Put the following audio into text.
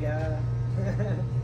yeah.